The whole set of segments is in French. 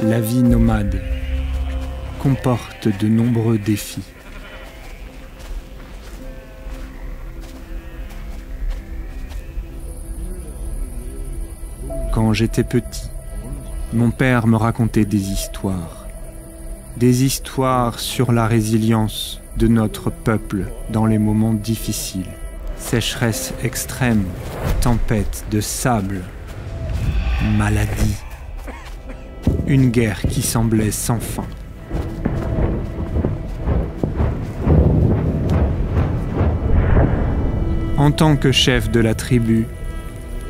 La vie nomade comporte de nombreux défis. Quand j'étais petit, mon père me racontait des histoires. Des histoires sur la résilience de notre peuple dans les moments difficiles. Sécheresse extrême, tempête de sable, maladie. Une guerre qui semblait sans fin. En tant que chef de la tribu,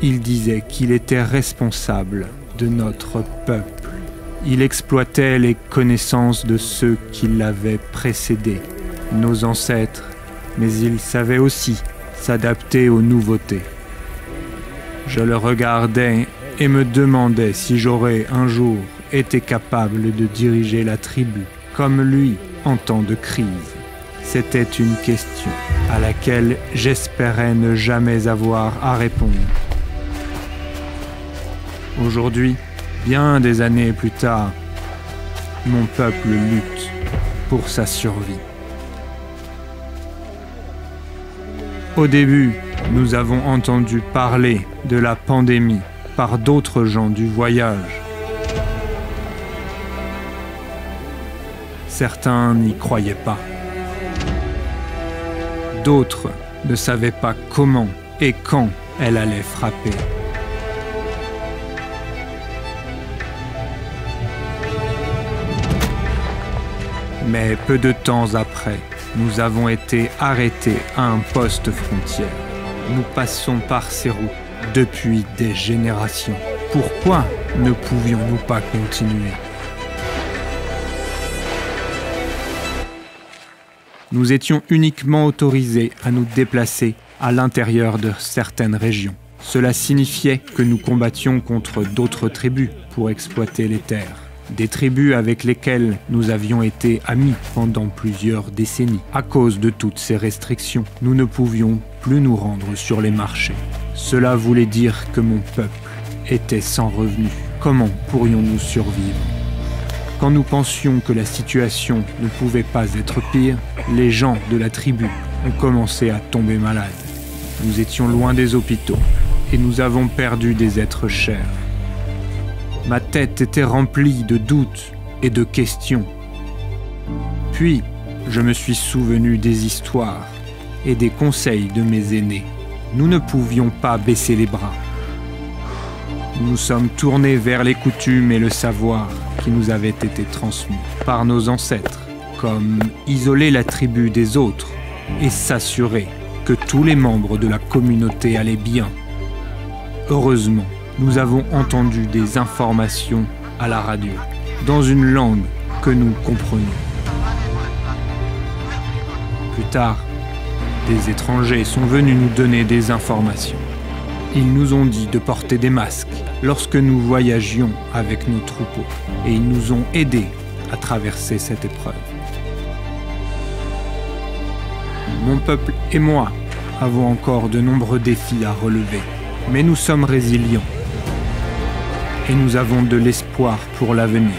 il disait qu'il était responsable de notre peuple. Il exploitait les connaissances de ceux qui l'avaient précédé, nos ancêtres, mais il savait aussi s'adapter aux nouveautés. Je le regardais et me demandais si j'aurais un jour été capable de diriger la tribu comme lui en temps de crise. C'était une question à laquelle j'espérais ne jamais avoir à répondre. Aujourd'hui, bien des années plus tard, mon peuple lutte pour sa survie. Au début, nous avons entendu parler de la pandémie par d'autres gens du voyage. Certains n'y croyaient pas. D'autres ne savaient pas comment et quand elle allait frapper. Mais peu de temps après, nous avons été arrêtés à un poste frontière. Nous passons par ces routes depuis des générations. Pourquoi ne pouvions-nous pas continuer? Nous étions uniquement autorisés à nous déplacer à l'intérieur de certaines régions. Cela signifiait que nous combattions contre d'autres tribus pour exploiter les terres des tribus avec lesquelles nous avions été amis pendant plusieurs décennies. À cause de toutes ces restrictions, nous ne pouvions plus nous rendre sur les marchés. Cela voulait dire que mon peuple était sans revenus. Comment pourrions-nous survivre? Quand nous pensions que la situation ne pouvait pas être pire, les gens de la tribu ont commencé à tomber malades. Nous étions loin des hôpitaux et nous avons perdu des êtres chers. Ma tête était remplie de doutes et de questions. Puis, je me suis souvenu des histoires et des conseils de mes aînés. Nous ne pouvions pas baisser les bras. Nous sommes tournés vers les coutumes et le savoir qui nous avaient été transmis par nos ancêtres, comme isoler la tribu des autres et s'assurer que tous les membres de la communauté allaient bien. Heureusement, nous avons entendu des informations à la radio, dans une langue que nous comprenions. Plus tard, des étrangers sont venus nous donner des informations. Ils nous ont dit de porter des masques lorsque nous voyagions avec nos troupeaux et ils nous ont aidés à traverser cette épreuve. Mon peuple et moi avons encore de nombreux défis à relever, mais nous sommes résilients et nous avons de l'espoir pour l'avenir.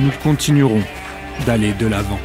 Nous continuerons d'aller de l'avant.